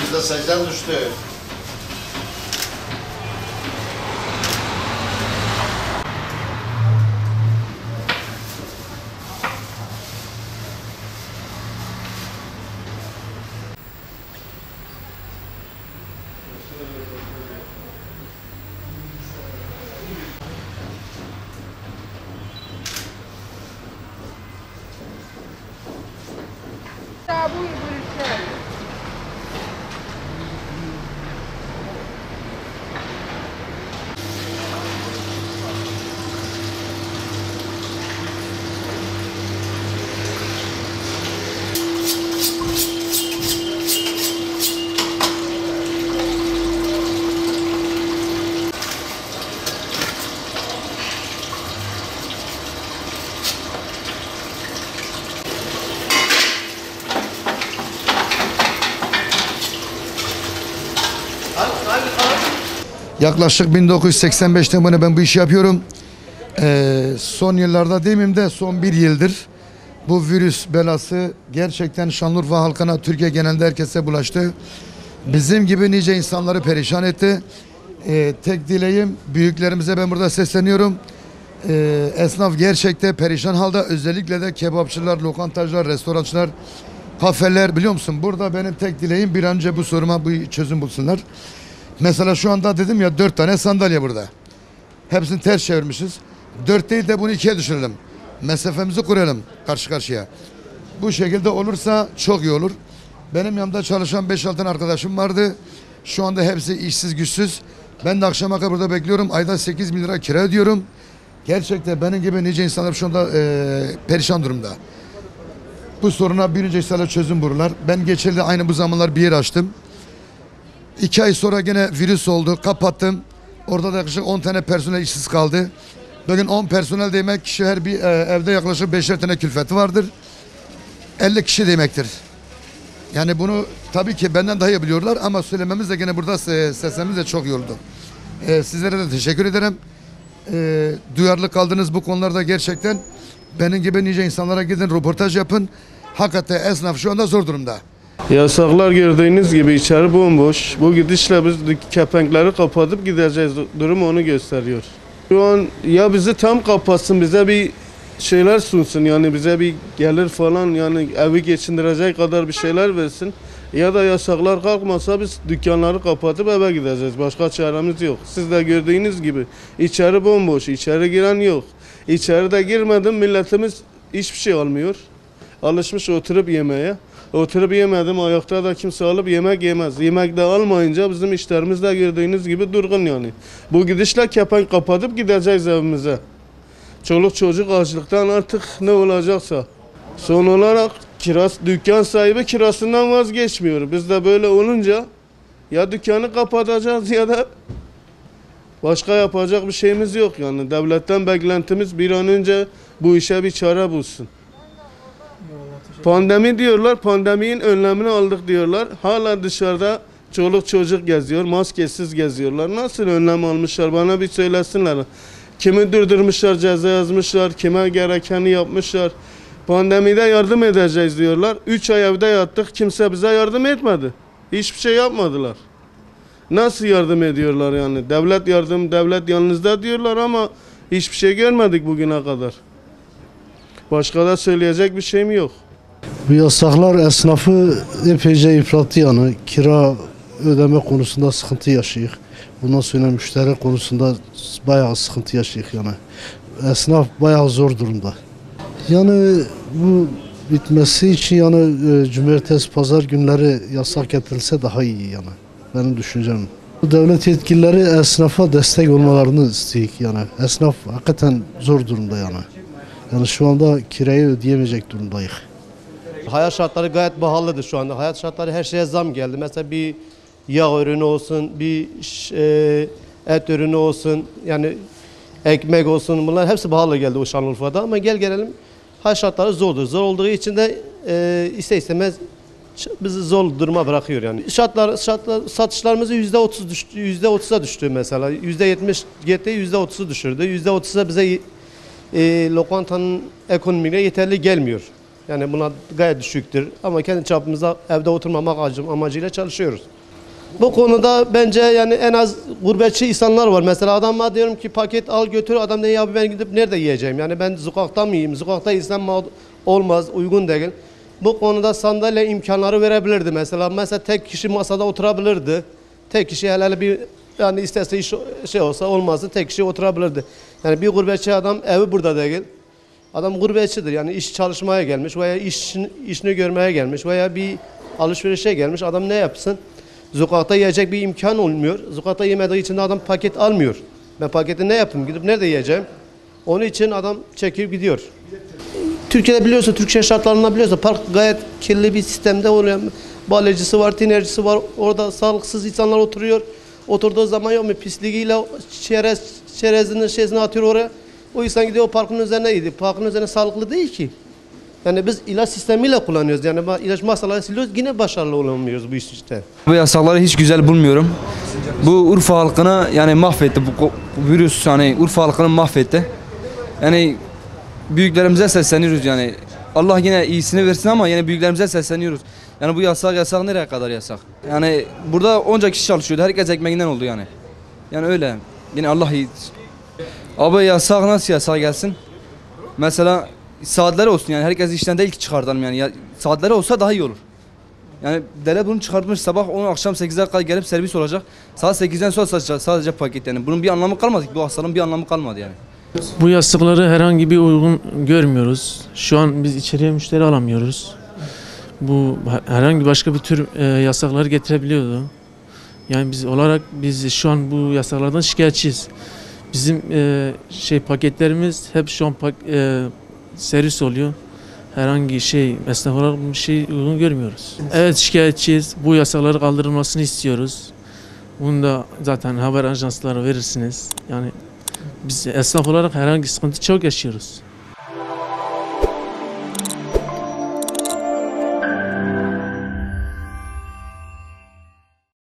aramızda secde düştü. Yaklaşık 1985'ten bu yana ben bu işi yapıyorum. Ee, son yıllarda demeyeyim de son bir yıldır bu virüs belası gerçekten Şanlıurfa halkına Türkiye genelinde herkese bulaştı. Bizim gibi nice insanları perişan etti. Ee, tek dileğim büyüklerimize ben burada sesleniyorum. Ee, esnaf gerçekten perişan halde özellikle de kebapçılar, lokantacılar, restorançılar, kafeler biliyor musun? Burada benim tek dileğim bir an önce bu soruma bir çözüm bulsunlar. Mesela şu anda dedim ya dört tane sandalye burada. Hepsini ters çevirmişiz. Dört değil de bunu ikiye düşürelim. Mesafemizi kuralım karşı karşıya. Bu şekilde olursa çok iyi olur. Benim yanımda çalışan 5-6 tane arkadaşım vardı. Şu anda hepsi işsiz güçsüz. Ben de akşama kadar burada bekliyorum. Ayda 8 bin lira kira ödüyorum. Gerçekten benim gibi nice insanlar şu anda eee, perişan durumda. Bu soruna bir önce inşallah çözüm bulurlar. Ben geçen de aynı bu zamanlar bir yer açtım. İki ay sonra gene virüs oldu. Kapattım. Orada da yaklaşık 10 tane personel işsiz kaldı. Bugün 10 personel demek kişi her bir e, evde yaklaşık 5'er tane külfeti vardır. 50 kişi demektir. Yani bunu tabii ki benden daha iyi biliyorlar ama söylememiz de gene burada se- seslememiz de çok oldu. E, sizlere de teşekkür ederim. E, duyarlı kaldınız bu konularda gerçekten. Benim gibi nice insanlara gidin röportaj yapın. Hakikaten esnaf şu anda zor durumda. Yasaklar gördüğünüz gibi içeri bomboş. Bu gidişle biz kepenkleri kapatıp gideceğiz. Durum onu gösteriyor. Şu an ya bizi tam kapatsın bize bir şeyler sunsun yani bize bir gelir falan yani evi geçindirecek kadar bir şeyler versin. Ya da yasaklar kalkmasa biz dükkanları kapatıp eve gideceğiz. Başka çaremiz yok. Siz de gördüğünüz gibi içeri bomboş, içeri giren yok. İçeride girmedim milletimiz hiçbir şey almıyor. Alışmış oturup yemeye. Oturup yemedim ayakta da kimse alıp yemek yemez. Yemek de almayınca bizim işlerimiz de gördüğünüz gibi durgun yani. Bu gidişle kepenk kapatıp gideceğiz evimize. Çoluk çocuk açlıktan artık ne olacaksa. Son olarak kiras, dükkan sahibi kirasından vazgeçmiyor. Biz de böyle olunca ya dükkanı kapatacağız ya da başka yapacak bir şeyimiz yok yani. Devletten beklentimiz bir an önce bu işe bir çare bulsun. Pandemi diyorlar, pandeminin önlemini aldık diyorlar. Hala dışarıda çoluk çocuk geziyor, maskesiz geziyorlar. Nasıl önlem almışlar bana bir söylesinler. Kimi durdurmuşlar, ceza yazmışlar, kime gerekeni yapmışlar. Pandemide yardım edeceğiz diyorlar. Üç ay evde yattık, kimse bize yardım etmedi. Hiçbir şey yapmadılar. Nasıl yardım ediyorlar yani? Devlet yardım, devlet yanınızda diyorlar ama hiçbir şey görmedik bugüne kadar. Başka da söyleyecek bir şeyim yok. Bu yasaklar esnafı epeyce yıprattı yani. Kira ödeme konusunda sıkıntı yaşayık. Bundan sonra müşteri konusunda bayağı sıkıntı yaşayık yani. Esnaf bayağı zor durumda. Yani bu bitmesi için yani e, cumartesi pazar günleri yasak getirilse daha iyi yani. Benim düşüncem. Devlet yetkilileri esnafa destek olmalarını isteyik yani. Esnaf hakikaten zor durumda yani. Yani şu anda kirayı ödeyemeyecek durumdayız. Hayat şartları gayet pahalıdır şu anda. Hayat şartları her şeye zam geldi. Mesela bir yağ ürünü olsun, bir e, et ürünü olsun, yani ekmek olsun bunlar hepsi pahalı geldi o Şanlıurfa'da. Ama gel gelelim hayat şartları zordur. Zor olduğu için de e, ister istemez bizi zor duruma bırakıyor yani. Şartlar, şartlar satışlarımızı yüzde otuz düştü, yüzde otuza düştü mesela. Yüzde yetmiş gitti, yüzde otuzu düşürdü. Yüzde otuza bize e, lokantanın ekonomiyle yeterli gelmiyor. Yani buna gayet düşüktür. Ama kendi çapımızda evde oturmamak amacıyla çalışıyoruz. Bu konuda bence yani en az gurbetçi insanlar var. Mesela adama diyorum ki paket al götür. Adam diyor ya ben gidip nerede yiyeceğim? Yani ben sokakta mı yiyeyim? Sokakta mağ- olmaz, uygun değil. Bu konuda sandalye imkanları verebilirdi mesela. Mesela tek kişi masada oturabilirdi. Tek kişi hele hele bir yani istese iş şey olsa olmazdı tek kişi oturabilirdi. Yani bir gurbetçi adam evi burada değil. Adam gurbetçidir yani iş çalışmaya gelmiş veya iş, işini görmeye gelmiş veya bir alışverişe gelmiş. Adam ne yapsın? Sokakta yiyecek bir imkan olmuyor. Sokakta yemediği için adam paket almıyor. Ben paketi ne yapayım? Gidip nerede yiyeceğim? Onun için adam çekip gidiyor. Türkiye'de biliyorsun, Türkiye şartlarında biliyorsun park gayet kirli bir sistemde oluyor. Balecisi var, tinercisi var. Orada sağlıksız insanlar oturuyor. Oturduğu zaman yok mu pisliğiyle çerez, çerezinin şeysini atıyor oraya. O insan gidiyor o parkın üzerine gidiyor. Parkın üzerine sağlıklı değil ki. Yani biz ilaç sistemiyle kullanıyoruz. Yani ilaç masaları siliyoruz yine başarılı olamıyoruz bu işte. Bu yasakları hiç güzel bulmuyorum. Bu Urfa halkını yani mahvetti. Bu, virüs yani Urfa halkını mahvetti. Yani büyüklerimize sesleniyoruz yani. Allah yine iyisini versin ama yine büyüklerimize sesleniyoruz. Yani bu yasak yasak nereye kadar yasak? Yani burada onca kişi çalışıyordu. Herkes ekmeğinden oldu yani. Yani öyle. Yine Allah iyi. Abi yasak nasıl yasak gelsin? Mesela saatleri olsun yani herkes işten değil ki çıkartalım yani. Ya, saatleri olsa daha iyi olur. Yani devlet bunu çıkartmış sabah 10 akşam 8'e kadar gelip servis olacak. Saat 8'den sonra sadece, sadece paket yani. Bunun bir anlamı kalmadı ki. Bu hastalığın bir anlamı kalmadı yani. Bu yastıkları herhangi bir uygun görmüyoruz. Şu an biz içeriye müşteri alamıyoruz. Bu herhangi başka bir tür e, yasakları getirebiliyordu. Yani biz olarak biz şu an bu yasaklardan şikayetçiyiz. Bizim e, şey paketlerimiz hep şu an pak- e, servis oluyor. Herhangi şey esnaf olarak bir şey uygun görmüyoruz. Evet şikayetçiyiz. Bu yasakları kaldırılmasını istiyoruz. Bunu da zaten haber ajanslara verirsiniz. Yani biz esnaf olarak herhangi sıkıntı çok yaşıyoruz.